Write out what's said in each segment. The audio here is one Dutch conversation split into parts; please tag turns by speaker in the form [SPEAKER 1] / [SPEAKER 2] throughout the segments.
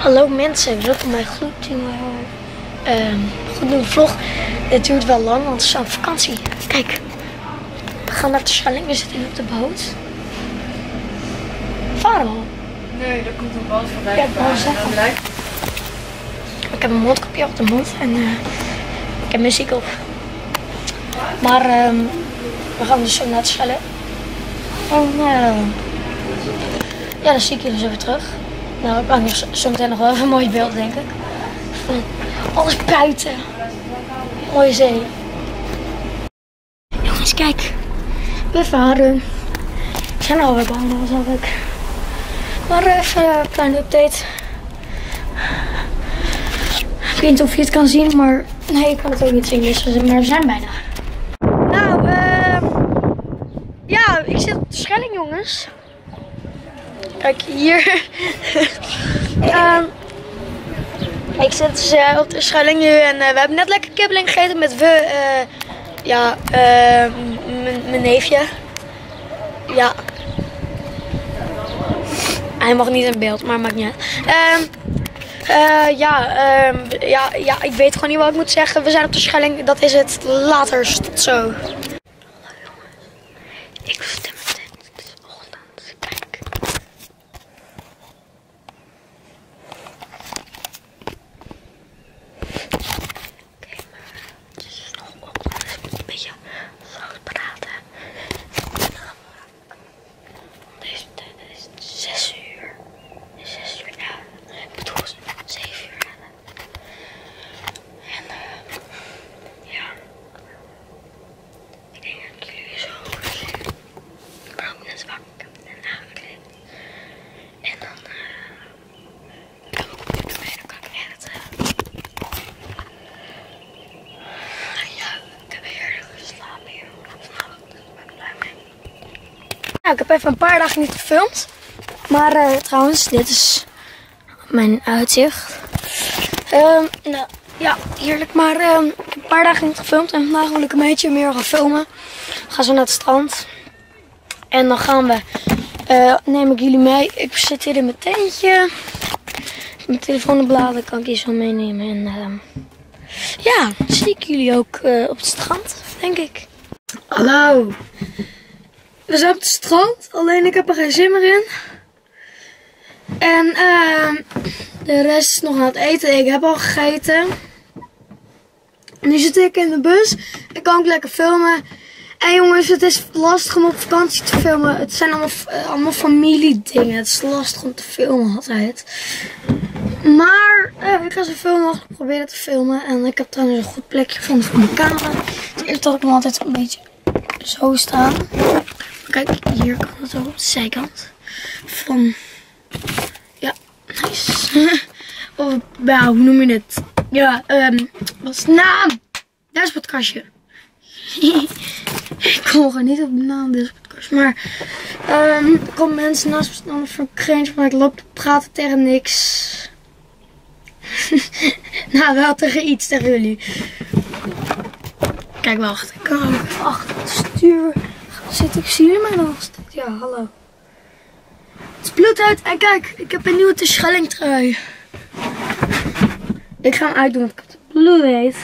[SPEAKER 1] Hallo mensen, welkom bij gloednieuwe, uh, gloednieuwe vlog. Dit duurt wel lang, want het is aan vakantie. Kijk, we gaan naar de Schelling, we zitten nu op de boot. Varen al.
[SPEAKER 2] Nee, er komt een boot voorbij.
[SPEAKER 1] Ja,
[SPEAKER 2] lijkt-
[SPEAKER 1] Ik heb een mondkapje op de mond en eh, ik heb muziek op. Maar ehm, we gaan dus zo naar de Schelling. En eh, ja, dan zie ik jullie zo weer terug. Nou, ik maak nog zo- zo meteen nog wel een mooi beeld, denk ik. Alles buiten. Mooie zee. Jongens, kijk. We varen. We zijn alweer bijna, zag ik. Maar even een kleine update. Ik weet niet of je het kan zien, maar nee, ik kan het ook niet zien. Dus we, zijn bijna. Nou, ehm ja, ik zit op de Schelling, jongens. Kijk, hier. Ehm, ik zit eh, op de Schelling nu en eh, we hebben net lekker kibbeling gegeten met we, eh, ja, mijn neefje. Ja. Hij mag niet in beeld, maar maakt niet uit. Ehm, eh, ja, ehm, ja, ja, ik weet gewoon niet wat ik moet zeggen. We zijn op de Schelling, dat is het. Later, tot zo. Ik stem meteen, het is ochtend. Kijk. Oké, maar het is nog ochtend, dus ik moet een beetje zacht praten. En dan gaan we- Deze tijd is 6 uur. 6 uur, ja. Ik bedoel 7 uur. En eh, ja. Ik denk dat ik jullie zo zie. Ik ben ook net wakker. Ik heb me net aangekleed. En dan eh kan ik op de mee, dan kan ik editen. Ja, ik heb heerlijk geslapen hier vanavond. Daar ben ik blij mee. Nou, ik heb even een paar dagen niet gefilmd. Maar eh, trouwens, dit is mijn uitzicht. Ehm, nou, ja, heerlijk. Maar heb een paar dagen niet gefilmd. En vandaag wil ik een beetje meer gaan filmen. We gaan zo naar het strand. En dan gaan we, eh, neem ik jullie mee. Ik zit hier in mijn tentje. Mijn telefoon opladen kan ik je zo meenemen. En ehm, ja, zie ik jullie ook eh, op het strand, denk ik. Hallo. We zijn op het strand, alleen ik heb er geen zin meer in. En ehm de rest is nog aan het eten. Ik heb al gegeten. Nu zit ik in de bus. Ik kan ook lekker filmen. En jongens, het is lastig om op vakantie te filmen. Het zijn allemaal, eh, allemaal familiedingen. Het is lastig om te filmen altijd. Maar eh, ik ga zoveel mogelijk proberen te filmen. En ik heb trouwens een goed plekje gevonden voor mijn camera. Het eerst dat ik hem altijd een beetje zo staan. Kijk, hier kan het ook op de zijkant. Van, ja, nice. of, ja, hoe noem je het? Ja, ehm, wat is naam? Dashboardkastje. ik kom gewoon niet op de naam dashboardkastje. Maar, ehm, er komen mensen naast me een cringe, maar ik loop te praten tegen niks. nou, wel tegen iets, tegen jullie. Kijk, wacht. Ik kan ook achter het stuur zitten. Ik zie jullie mij nog steeds. Ja, hallo. Het is bloed uit. En kijk, ik heb een nieuwe te Schelling trui. Ik ga hem uitdoen, want ik het bloed heet.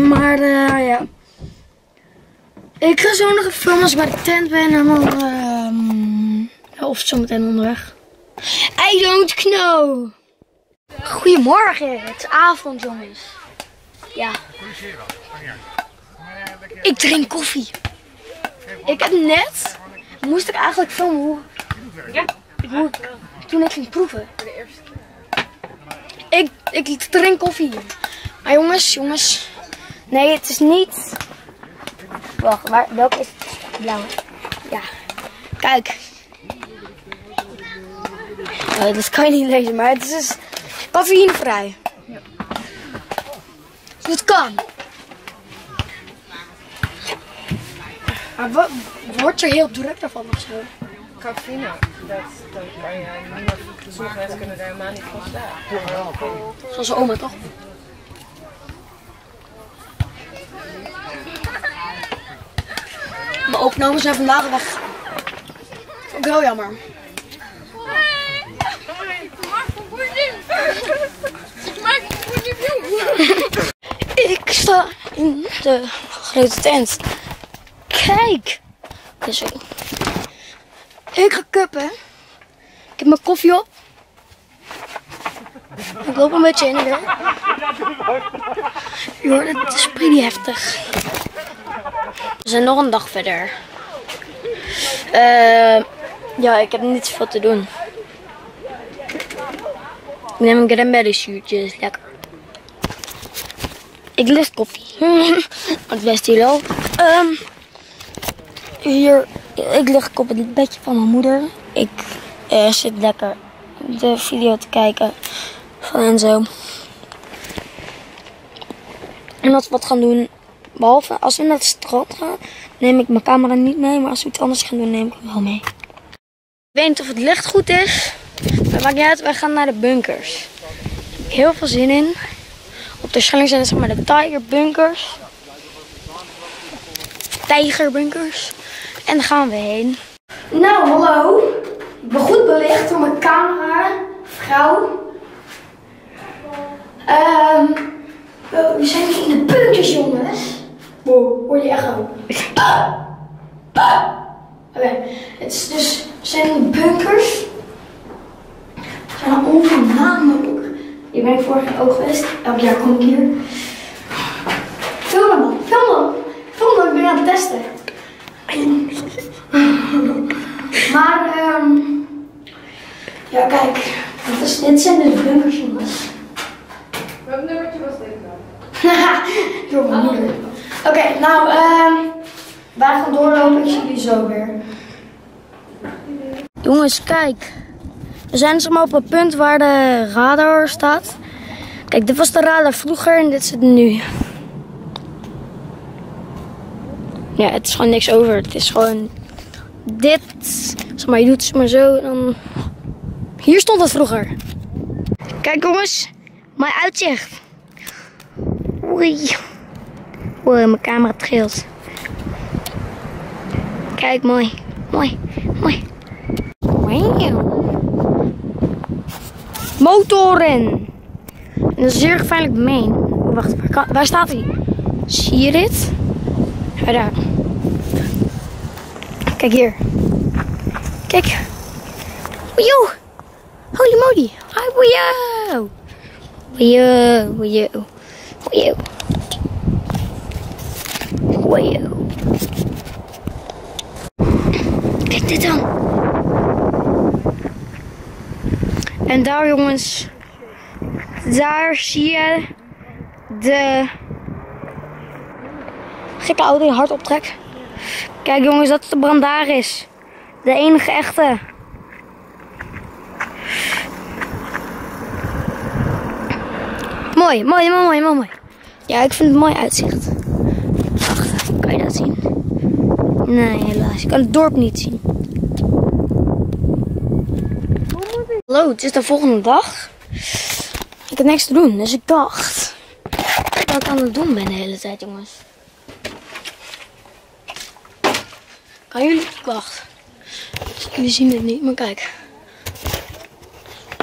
[SPEAKER 1] Maar eh, ja. Ik ga zo nog even filmen als ik bij de tent ben. En dan, ja, of zometeen onderweg. I don't know. Goedemorgen, het is avond jongens. Ja. Ik drink koffie. Ik heb net, moest ik eigenlijk filmen hoe, hoe ik, toen ik ging proeven. Ik, ik drink koffie. Maar jongens, jongens. Nee, het is niet. Wacht, maar welke is het? Blauwe. Ja. Kijk. Oh, dat kan je niet lezen, maar het is dus cafeïnevrij. Dus het kan. Maar wat, wordt er heel druk daarvan of zo?
[SPEAKER 2] Cafeïne, dat, dat kan je de sommige kunnen daar helemaal niet van staan.
[SPEAKER 1] Zoals oma toch? Mijn opnames zijn vandaag weg. Ook wel jammer. Ik sta in de grote tent. Kijk! Oké, sorry. Ik ga kuppen. Ik heb mijn koffie op. Ik loop een beetje in. Je hoort het, het is pretty heftig. We zijn nog een dag verder. Eh, ja, ik heb niet zoveel te doen. Ik neem een cranberry zuurtje, is lekker. Ik lust koffie. Het wist jullie al. Ehm, hier, ik lig op het bedje van mijn moeder. Ik eh, zit lekker de video te kijken van Enzo. En als we wat gaan doen, behalve als we naar het strand gaan, neem ik mijn camera niet mee. Maar als we iets anders gaan doen, neem ik hem wel mee. Ik weet niet of het licht goed is. Maar maakt niet uit, wij gaan naar de bunkers. Heel veel zin in. Op de Schelling zijn het zeg maar de Tiger Bunkers. En daar gaan we heen. Nou, hallo. Ik ben goed belicht door mijn camera. Vrouw. Ehm we we zijn in de bunkers, jongens. Wow, hoor je? Ah. Ah. Oké, het is dus, we zijn de bunkers. Er zijn maanden ook. Hier ben ik vorig ook geweest. Elk jaar kom ik hier. Film man, film hem. Film hem, ik ben aan het testen. Maar, ehm ja kijk. Dit, is, dit zijn de bunkers, jongens.
[SPEAKER 2] Welk nummertje was dit dan?
[SPEAKER 1] Door mijn moeder. Oké, nou, ehm wij gaan doorlopen. Ik zie jullie zo weer. Jongens, kijk. We zijn zeg maar op het punt waar de radar staat. Kijk, dit was de radar vroeger en dit zit nu. Ja, het is gewoon niks over. Het is gewoon dit. Zeg maar, je doet het maar zo en dan... Hier stond het vroeger. Kijk jongens, mijn uitzicht. Oei. Wow, mijn camera trilt. Kijk, mooi. Mooi. Mooi. Motoren. En dat is zeer gevaarlijk meen. Oh, wacht, waar, kan- waar staat hij? Zie je dit? Ja, daar. Kijk hier. Kijk. Woejoe. Hi. Woejoe, woejoe. Woejoe. Woejoe. Kijk dit dan. En daar jongens, daar zie je de gekke auto die hard optrekt. Kijk jongens, dat is de Brandaris. De enige echte. Mooi, mooi, mooi, mooi, mooi. Ja, ik vind het mooi uitzicht. Wacht, kan je dat zien? Nee, helaas. Ik kan het dorp niet zien. Hallo, het is de volgende dag. Ik heb niks te doen, dus ik dacht dat ik aan het doen ben de hele tijd, jongens. Kan jullie? Wacht. Jullie zien het niet, maar kijk.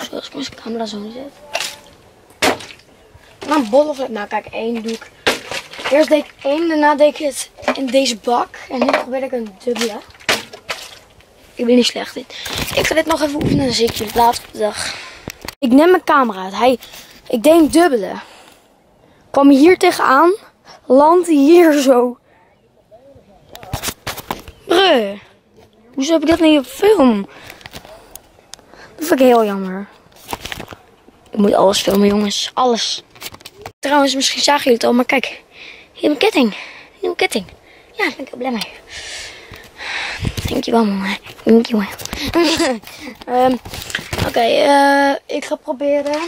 [SPEAKER 1] Zoals ik mijn camera zo zet. Nou, bollen. Nou, kijk, één doe ik. Eerst deed ik één, daarna deed ik het in deze bak. En nu probeer ik een dubbele. Ik ben niet slecht in. Ik ga dit nog even oefenen, dan zie ik later op de dag. Ik neem mijn camera uit. Hij, ik deed dubbele. Kwam hier tegenaan. Land hier zo. Bruh. Hoezo heb ik dat niet op film? Dat vind ik heel jammer. Ik moet alles filmen, jongens. Alles. Trouwens, misschien zagen jullie het al, maar kijk. Hier ketting. Nieuwe ketting. Ja, daar ben ik heel blij mee. Dankjewel, mama. Dankjewel. Ehm Oké, eh, ik ga proberen.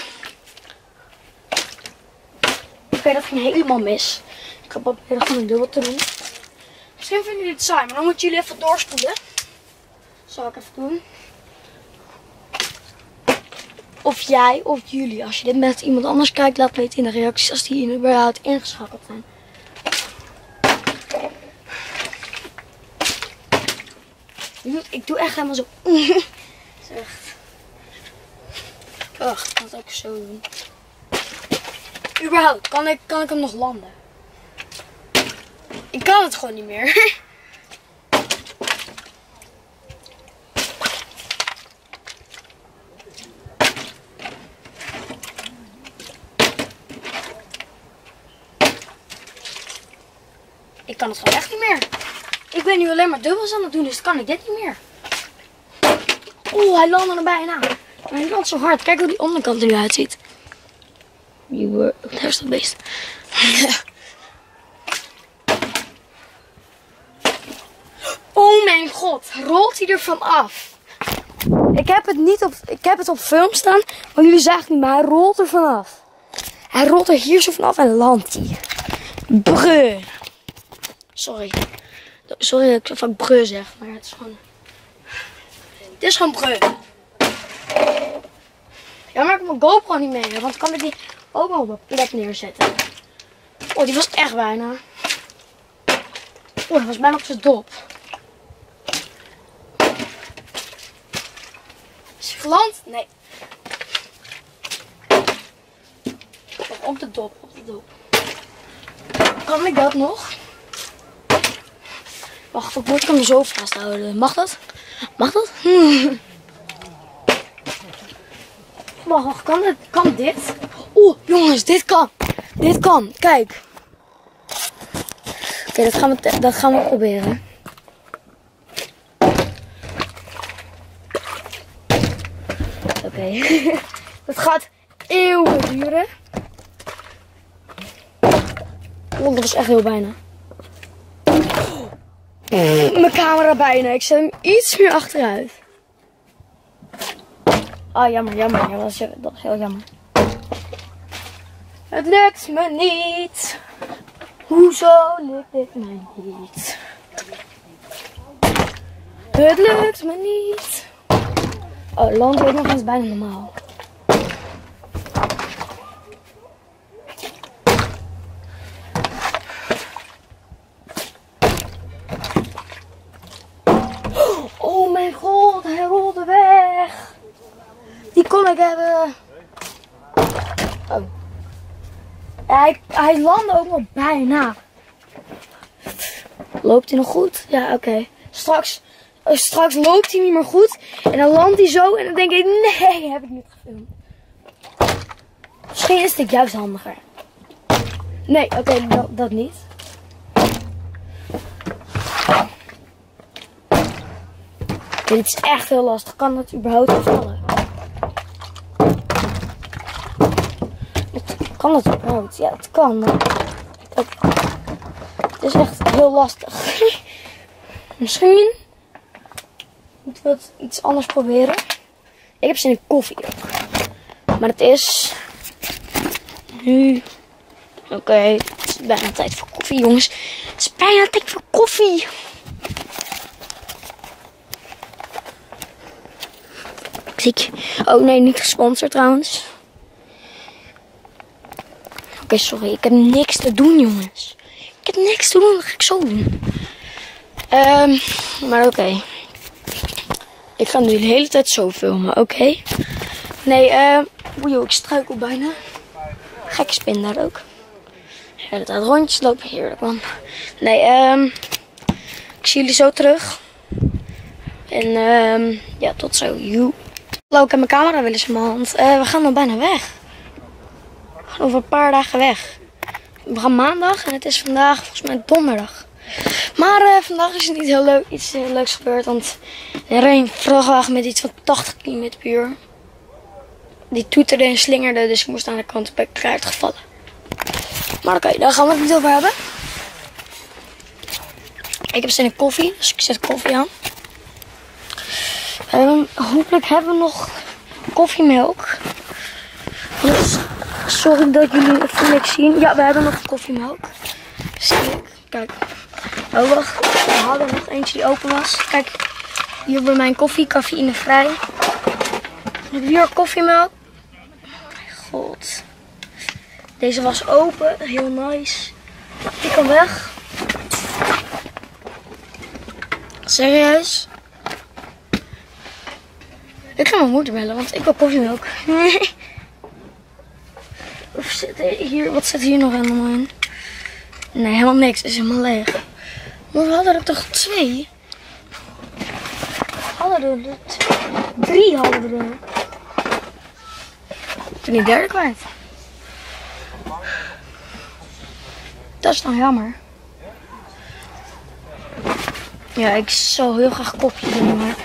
[SPEAKER 1] Oké, dat ging helemaal mis. Ik ga proberen gewoon een dubbel te doen. Misschien vinden jullie het saai, maar dan moeten jullie even doorspoelen. Zal ik even doen. Of jij of jullie. Als je dit met iemand anders kijkt, laat weten in de reacties als die überhaupt ingeschakeld zijn. Ik doe echt helemaal zo. Dat is echt. Ik kan het ook zo doen. Überhaupt, kan ik, kan ik hem nog landen? Ik kan het gewoon niet meer. kan het gewoon echt niet meer. Ik ben nu alleen maar dubbels aan het doen, dus kan ik dit niet meer. Oeh, hij landde er bijna. Maar hij landt zo hard. Kijk hoe die onderkant er nu uitziet. Were... Daar is beest. oh mijn god, rolt hij er van af? Ik heb het niet op, ik heb het op film staan, maar jullie zagen het niet, maar hij rolt er vanaf. Hij rolt er hier zo vanaf en landt hij. Breu. Sorry. Sorry dat ik zo vaak breu zeg, maar het is gewoon... Het is gewoon breu. Ja, maar ik heb mijn GoPro niet mee, want dan kan ik die ook nog op een plek neerzetten. Oh, die was echt bijna. Oh, dat was bijna op zijn dop. Is geland? Nee. Op de dop, op de dop. Kan ik dat nog? Wacht, ik moet hem zo vasthouden. Mag dat? Mag dat? Wacht, kan, het, kan dit? Oeh, jongens, dit kan. Dit kan, kijk. Oké, dat, gaan we, dat gaan we proberen. Oké, dat gaat eeuwen duren. Oh, dat was echt heel bijna. Mijn camera bijna. Ik zet hem iets meer achteruit. Ah, jammer, jammer. Ja, dat, is, heel jammer. Het lukt me niet. Hoezo lukt dit mij niet? Het lukt me niet. Oh, land wordt nog eens bijna normaal. Oh mijn god, hij rolde weg. Die kon ik Oh. Hij, hij landde ook nog bijna. Loopt hij nog goed? Ja, oké. Straks, eh, straks loopt hij niet meer goed. En dan landt hij zo. En dan denk ik, nee, heb ik niet gefilmd. Misschien is dit juist handiger. Nee, oké, dat, dat niet. Dit is echt heel lastig. Kan dat überhaupt vallen? Kan dat überhaupt? Ja, het kan. Het, het is echt heel lastig. Misschien moeten we het iets anders proberen. Ik heb zin in koffie. Maar het is nu. Oké, het is bijna tijd voor koffie, jongens. Het is bijna tijd voor koffie. Oh nee, niet gesponsord trouwens. Sorry. Ik heb niks te doen, jongens. Ik heb niks te doen. Dat ga ik zo doen. Um, maar oké. Ik ga nu de hele tijd zo filmen, oké? Nee, eh... Oei, ik struikel bijna. Gekke spin daar ook. Hele tijd rondjes lopen. Heerlijk, man. Nee, ehm... ik zie jullie zo terug. En ehm... ja, tot zo. Joe. Hallo, ik heb mijn camera wel eens in mijn hand. Uh, we gaan dan bijna weg. Over een paar dagen weg. We gaan maandag en het is vandaag volgens mij donderdag. Maar uh, vandaag is er niet heel leuk, iets heel leuks gebeurd. Want er reed een met iets van 80 km per uur. Die toeterde en slingerde, dus ik moest aan de kant ik eruit gevallen. Maar oké, daar gaan we het niet over hebben. Ik heb zin in koffie, dus ik zet koffie aan. Um, hopelijk hebben we nog koffiemelk. Dus, sorry dat jullie even niks zien. Ja, we hebben nog koffiemelk. Zie ik. Kijk. Oh, wacht. We hadden nog eentje die open was. Kijk, hier bij mijn koffie, cafeïne vrij. Ik heb hier koffiemelk. Oh god. Deze was open, heel nice. Die kan weg. Serieus? Ik ga mijn moeder bellen, want ik wil koffiemelk. hier, wat zit hier nog helemaal in? Nee, helemaal niks. Is helemaal leeg. Maar we hadden er toch twee? Hadden er twee? Drie hadden we er. Ik die derde kwijt. Dat is dan jammer. Ja, ik zou heel graag kopje doen, maar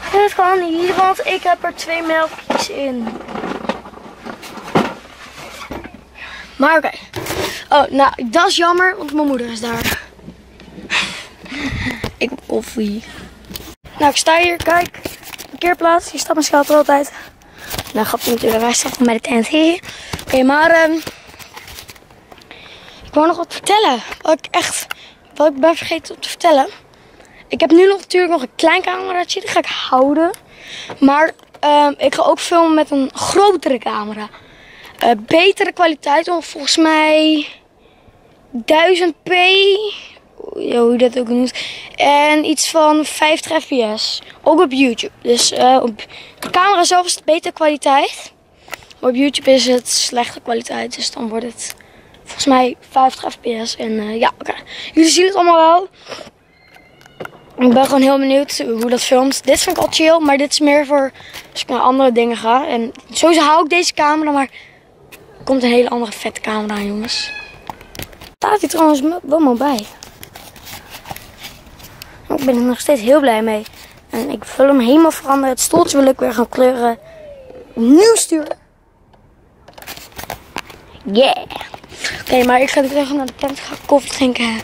[SPEAKER 1] het kan niet, want ik heb er twee melkjes in. Maar oké. Oh, nou, dat is jammer, want mijn moeder is daar. ik heb koffie. Nou, ik sta hier, kijk. Parkeerplaats, hier staat mijn schuil altijd. Nou, grapje natuurlijk, hij staat nog bij de tent. Oké, maar ehm ik wou nog wat vertellen. Wat ik echt, wat ik ben vergeten om te vertellen. Ik heb nu nog natuurlijk nog een klein cameraatje, die ga ik houden. Maar ehm, ik ga ook filmen met een grotere camera. Eh, betere kwaliteit, want volgens mij 1000p. Ja, hoe dat ook noemt. En iets van 50 fps. Ook op YouTube. Dus eh, op de camera zelf is het betere kwaliteit. Maar op YouTube is het slechte kwaliteit. Dus dan wordt het volgens mij 50 fps. En eh, ja, oké. Jullie zien het allemaal wel. Ik ben gewoon heel benieuwd hoe dat filmt. Dit vind ik al chill, maar dit is meer voor als ik naar andere dingen ga. En sowieso hou ik deze camera, maar komt een hele andere vette camera jongens. Staat hij trouwens wel maar bij. Ik ben er nog steeds heel blij mee. En ik wil hem helemaal veranderen. Het stoeltje wil ik weer gaan kleuren. Nieuw sturen. Yeah. Oké, maar ik ga terug naar de tent. Ik ga koffie drinken.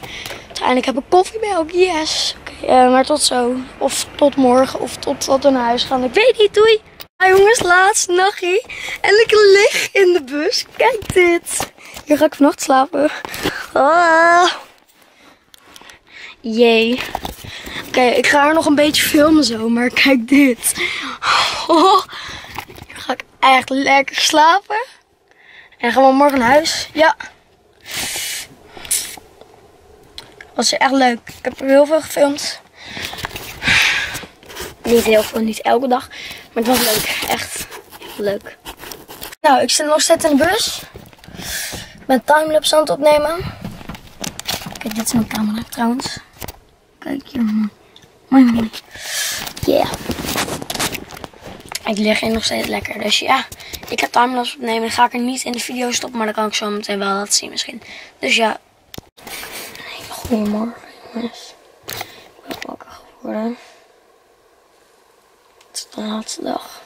[SPEAKER 1] Uiteindelijk heb ik koffiemelk. Yes. Oké, eh, maar tot zo. Of tot morgen. Of tot wat we naar huis gaan. Ik weet niet. Doei. Jongens, laatste nachtje. En ik lig in de bus. Kijk dit. Hier ga ik vannacht slapen. Ah. Jee. Oké, ik ga er nog een beetje filmen zo, maar kijk dit. Oh, hier ga ik echt lekker slapen. En gaan we morgen naar huis. Ja. Was echt leuk. Ik heb er heel veel gefilmd. Niet heel veel, niet elke dag. Maar het was leuk. Echt leuk. Nou, ik zit nog steeds in de bus. Ben timelapse aan het opnemen. Kijk, dit is mijn camera trouwens. Kijk hier. Mooi, mooi. Yeah. Ik lig hier nog steeds lekker. Dus ja, ik ga timelapse opnemen. Dan ga ik er niet in de video stoppen. Maar dan kan ik zo meteen wel laten zien misschien. Dus ja. Goedemorgen jongens. Ik ben wakker geworden. De laatste dag.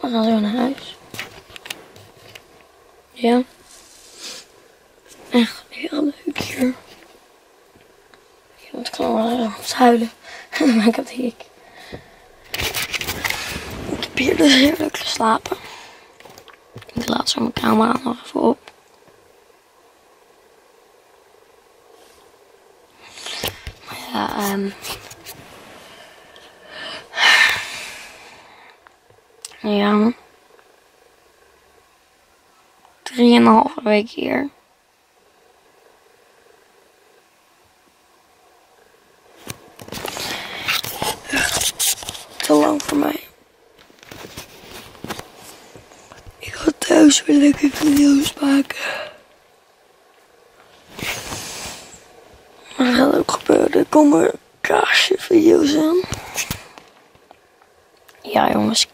[SPEAKER 1] We gaan zo naar huis. Ja. Echt heel leuk hier. Ik kan wel huilen. maar het ik. Ik heb hier dus heerlijk geslapen. Ik laat zo mijn camera nog even op. Maar ja, ehm... Ja. Drieënhalve week hier. te lang voor mij. Ik ga thuis weer lekker video's maken. Maar dat gaat ook gebeuren. Er komen kaasje-video's aan. Ja, jongens,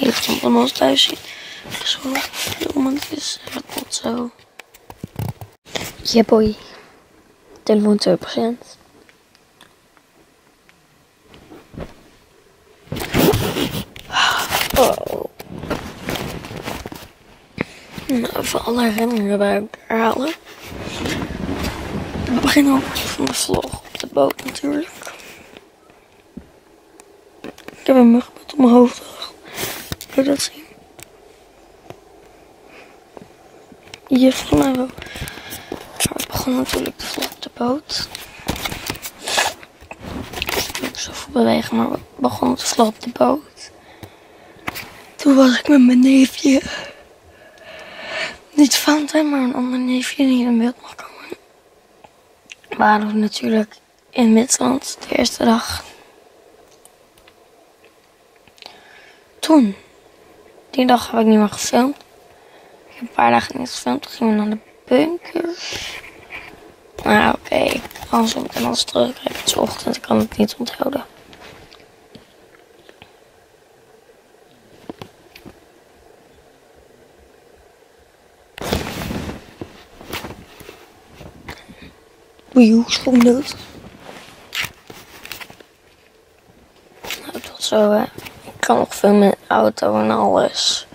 [SPEAKER 1] niet of het allemaal thuis ziet. Zo filmend is. Het komt zo. Ja, boy. Telefoon 2%. Oh. Nou, even alle herinneringen bij elkaar halen. We beginnen ook van de vlog op de boot natuurlijk. Heb een muggenbed op mijn hoofd. Kun je dat zien? Hier volgens mij wel. We begonnen natuurlijk de boot. Ik moet zoveel bewegen, maar we begonnen de vlog op de boot. Toen was ik met mijn neefje. Niet Fanta, maar een ander neefje die in beeld mag komen. Waren we natuurlijk in Midland de eerste dag. Toen, die dag heb ik niet meer gefilmd. Ik een paar dagen niet gefilmd. Toen gingen we naar de bunker. Nou, oké. Als we meteen alles terug. Het is ik kan het niet onthouden. Oei, hoe schoon dood. Nou, tot zo, hè. Ik kan nog in de auto en alles.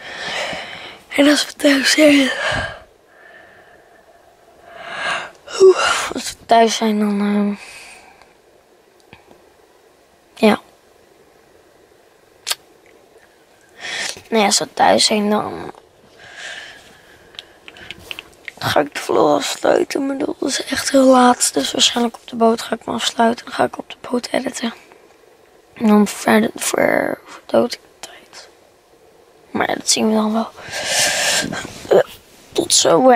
[SPEAKER 1] En als we thuis zijn... Oeh, als we thuis zijn, dan... ehm, ja. Nee, als we thuis zijn, dan... ga ik de vlog afsluiten. Maar dat is echt heel laat. Dus waarschijnlijk op de boot ga ik me afsluiten. Dan ga ik op de boot editen. En dan verder ver, verdood ik tijd. Maar dat zien we dan wel. Eh, tot zo.